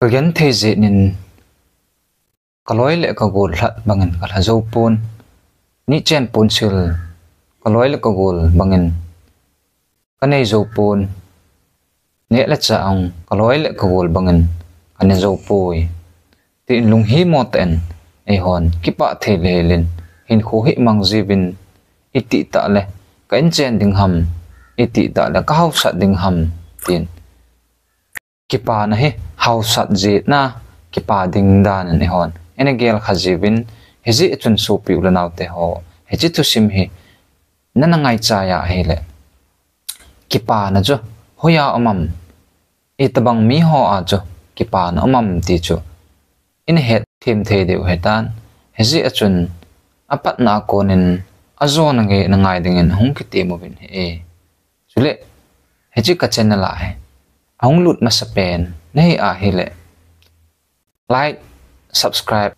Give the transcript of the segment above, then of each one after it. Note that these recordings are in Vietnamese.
cái lim che gì nên có lối hin có hin ki pa na là na he ana hla sam the có lối kalgen có ze bằng kaloi cái này gol hlat bangan kal ha zo pun ni chen pun sil kaloi le anh gol bangin kanei zo pun ne la cha ang kaloi le ka gol bangin kane zo pui mang lung hi ít ten ei hon kipa the le len hin khu hi mang zibin iti ta le ka en chen na hau sat ji na kipa ding dan ne hon ene gel khazibin hezi chun su pi la naw te ho hezi tu sim hi na na ngai cha ya hele ki pa na cho hoya amam itabang mi ho a cho ki pa na amam ti cho in het thim the deu hetan hezi chun apat na konin azo na nge na ngai dingen hung ki te mo bin he chule hezi ka chen na la he ahung lut ma sa pen nei a hele like, subscribe.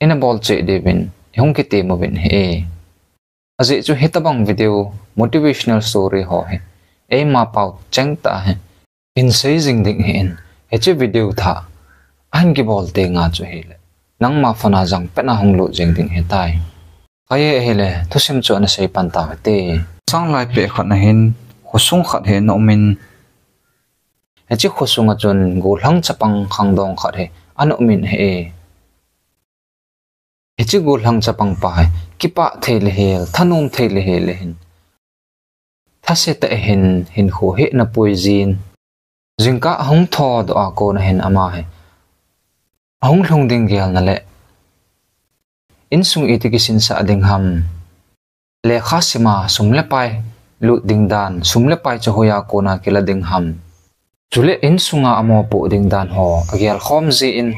In a ball che devin hung ki te mo bin he azi chu hitabang video motivational story ho he ei ma pau cheng ta he in sei jing ding he in he che video tha an ki bol te nga chu he le nang ma fana jang pe na hong lo jing ding he tai ai he le thu sim chu na sei pan ta te sang lai pe khat na hin khosung khat he no min he chi khosung a chun go cha chapang khang dong khat he an min he he chi go cha chapang pa he, kipa thele he, thanum thele hel hin. Sẽ ta e hin hin khu he na poi zin. Zin cả hong tho do a ko na hin ama he. Hong hlong ding gel na le. In sung iti sin sa ading ham. Le khasima sum le pai, lu ding dan sum le pai cho hoya ko na kila ding ham chule in sunga amo po ding dan ho. Agyal khom zi in.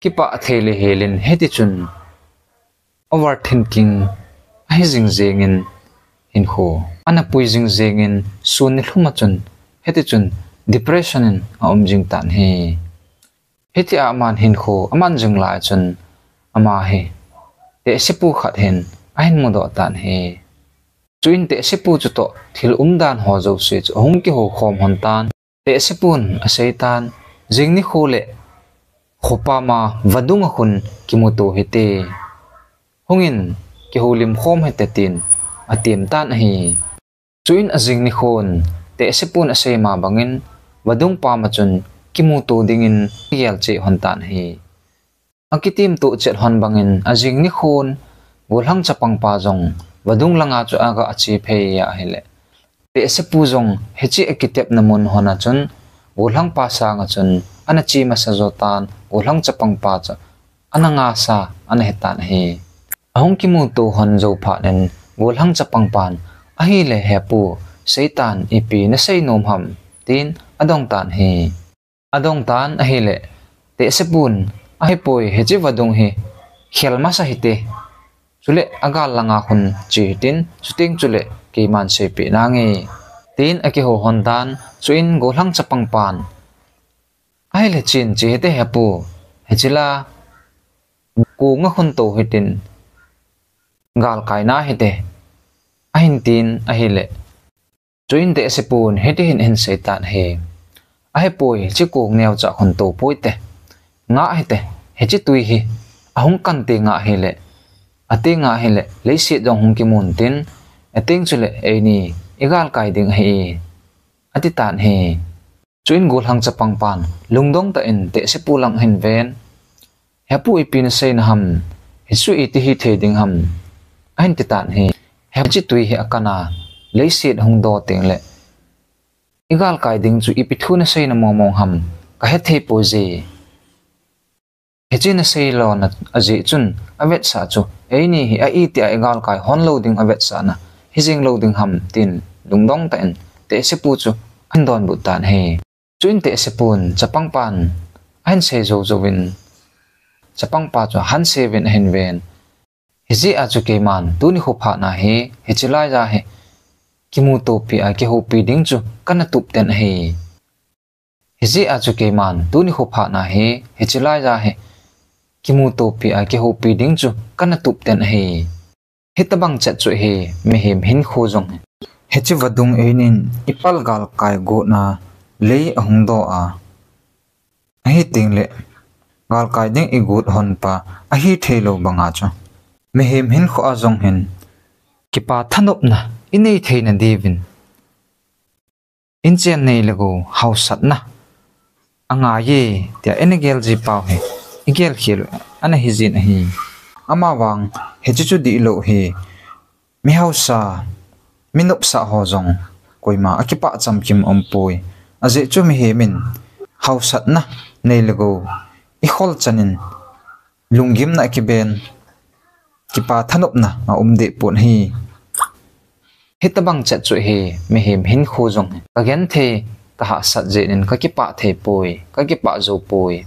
Kipa thele helin heti chun. Overthinking. Ai jing jengin in. Ho. Ana pui jing in. Sun ni hluma chun. Heti chun. Depression in. A om jing tan he. Heti a man hin ho. Aman jing la chun. Ama he. Te sepu khat hen ain mo do tan he. Chuin te sepu chu to thil um dan ho zo se chu hong ki ho khom hon tan te sipun a seitan jing ni khole khopa ma vadunga khun kimuto hete. Hungin ki hulim khom he tin, atim tan hi chuin azing ni khon te sepun ase ma bangin, vadung pa ma chun kimu dingin yel che hon tan hi akitim tu chet hon bangin azing ni khon golhang chapang pa jong vadung langa chu aga achi phe ya hele te sepu jong hechi ekitep namun hona chun. Golhang pa sa nga chun. Ana chi ma sa zotan. Golhang chapang pa cha ana nga sa ana hetan hi. Ahong ki mu tu hon zo pha nen gol hang chapang pan. A hi le he pu. Seitan ipi na sei nom ham. Tin adong tan hi. Adong tan a hi le te se pun. A hi poi he chi wadong hi. Khel ma sa hi te chule aga langa hun chi tin chuting chule ki man se pi na nge. Tin a ki ho hon tan chuin in lang chapang pan. Ai le chin chi te he pu. He chila, ku nga hun to hi tin. Gal kai na hi te. A tin, a hi le. Chuin te se pun, he te hin hin se tan he. A he poi chi ku neo cha hun to poi te. Nga hi te, he chi tui hi ahung kan te nga hi le a te nga hi le le si dong hung ki mun tin a teng chu le e ni igal kai ding hi ati tan he chuin gul hang cha pang pan lungdong ta in te se pulang hin ven he pu ipin se na ham hi su iti hi the ding ham anh ti tan hi hep chi tui hi akana leisit hung do teng le igal kai ding chu ipithu na sei na mo mong ham ka he the po je he chi na sei lo na aji chun avet sa chu. Ei ni hi a i ti a igal kai hon loading avet sa na. Hijing loading ham tin lung dong ta te se pu chu an don bu tan he. Chuin te se pun chapang pan han se zo zo win chapang pa chu han se ven hen ven. Hiji a chu ke man tu ni khu pha na he. Hechilai ja he. Kimu to pi a ke ho pi ding chu kana tup ten he. Hiji a chu ke man tu ni khu pha na he. Hechilai ja he kimu to pi a ke ho pi ding chu kana tup ten he. He tabang cha chu he, me hem hin kho jong. He chu vadung einin ipal gal kai go na le ahung do a. A hi ting le, gal kai ding i gut hon pa, a hi thelo banga cho me hem hin kho a jong hin. Ki pa thanop na, inei theina devin. In chen nei lego hau sat na. Anga ye, tia enegel ji pau he igel khil ana hizin hi. Ama wang, he chu di lo hi. Mi hau sa minup sa ho jong koima akipa cham kim om poi aje chu mi he min. Hau na, nei lego i khol chanin. Lungim na ki ben. Ki pa thanop na a um de pon hi. Hitabang chat chu he mi hem hin khu jong again the, ta ha sat je nin, ka ki pa the poi ka ki pa zo poi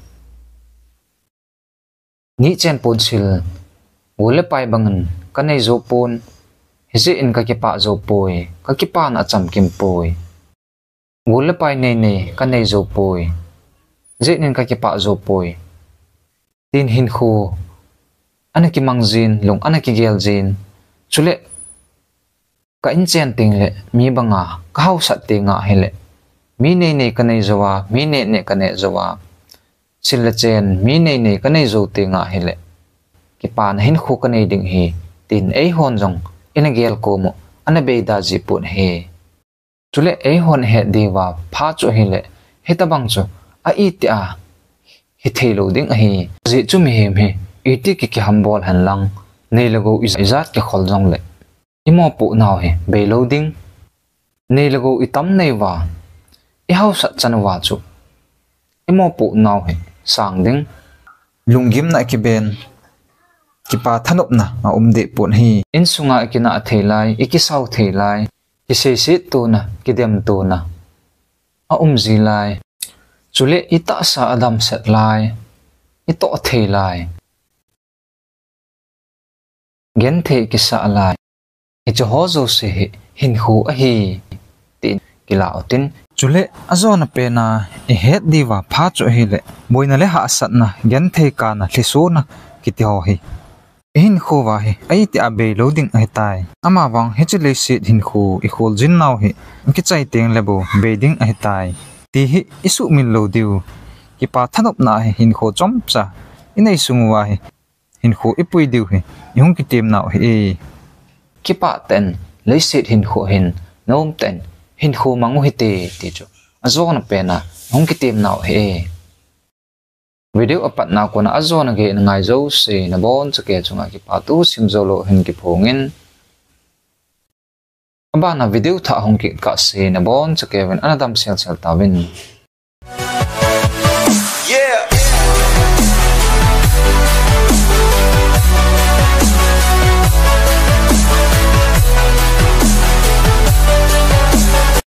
ni chen pon sil. Wole pai bangan ka nei zo pon hisi in ka ki pa zo poi. Ka ki pa na cham kim poi. Wole pai nei nei. Ka nei zo poi. Dễ nên cái pa zo poi. Tin hin khu. Anh ki mang zin. Lung anh ki gel zin. Chule. Ka in chen ting le. Mi banga. Ka hau sat te nga hele mi nei nei ka nei zawa mi nei nei ka nei zawa xin là chen, mi này này cái này nei tiền te nga lệ. Cái bàn hin khu cái này ding hi tin ei hôn jong ina gel ko mo ana be da ji pun he chule ei hon he dewa pha chu hele hitabang chu a i ti à. Hi thelo ding định hi zi chú mi hem mi ít ti cái ki ham bol han lang nei logo is izat ke khol jong le imo pu naw he be lo ding nei logo i tam nei wa i hau sat chan wa chu imo bộ nào he sang ding lungim na ki ben. Ki pa thanop na ma um de pon hi. In sunga ki na thelai iki sau thelai. Ki se se tu na ki dem tu na. A um zi lai. Chule ita sa adam set lai. Ito the lai gen the ki sa lai. I cho hozo se hin hu a hi tin ki chule azona pena e het diwa pha cho hi le. Boina le ha sat na gen the ka na hlisu na kiti ho hi. Hin khu wa hi. Ai ti abe loading ai tai. Ama wang he chile sit hin khu i khol jin naw hi. Ki chai teng lebo beding ai tai. Ti hi isu min lo diu. Ki pa thanop na hi hin khu chom cha. Inai sungwa hi. Hin khu ipui diu hi. Yung ki tem naw hi. Ki pa ten. Lấy sit hin khu hin. Nom ten hin kho mangu hi te ti chu. Azon pe na hong ki tem na hi video apat na ko na azon ge ngai zo se na bon cha ke chunga ki pa tu sim zo lo hin ki phongin aba na video tha hong ki ka se na bon cha ke wen anadam sel sel ta win.